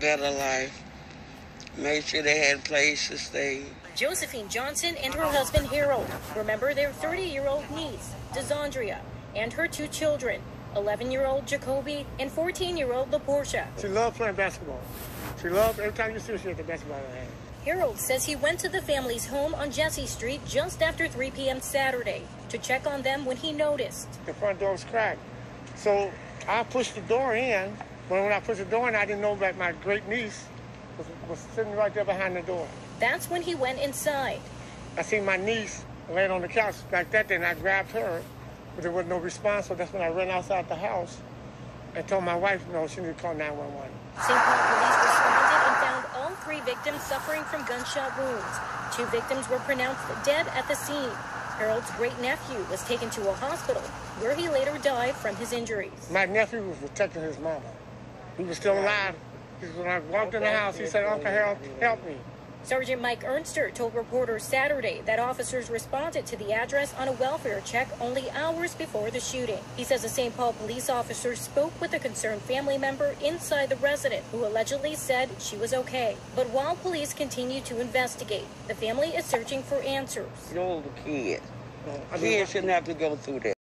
better life. Made sure they had a place to stay. Josephine Johnson and her husband Harold remember their 30 year old niece, Desandria, and her two children, 11 year old Jacoby and 14 year old LaPortia. She loved playing basketball. She loved, every time you see her, she had the basketball in her hand. Harold says he went to the family's home on Jessie Street just after 3 p.m. Saturday to check on them when he noticed. The front door was cracked. So I pushed the door in, but when I pushed the door in, I didn't know that my great niece was, was sitting right there behind the door. That's when he went inside. I seen my niece laying on the couch like that, then I grabbed her, but there was no response, so that's when I ran outside the house and told my wife, no, she need to call 911. St. Paul police responded and found all three victims suffering from gunshot wounds. Two victims were pronounced dead at the scene. Harold's great nephew was taken to a hospital where he later died from his injuries. My nephew was protecting his mama. He was still alive. When I walked in the house, he said, Uncle Harold, help me. Sergeant Mike Ernster told reporters Saturday that officers responded to the address on a welfare check only hours before the shooting. He says a St. Paul police officer spoke with a concerned family member inside the residence who allegedly said she was okay. But while police continue to investigate, the family is searching for answers. You know the kid. I mean, Kids shouldn't have to go through that.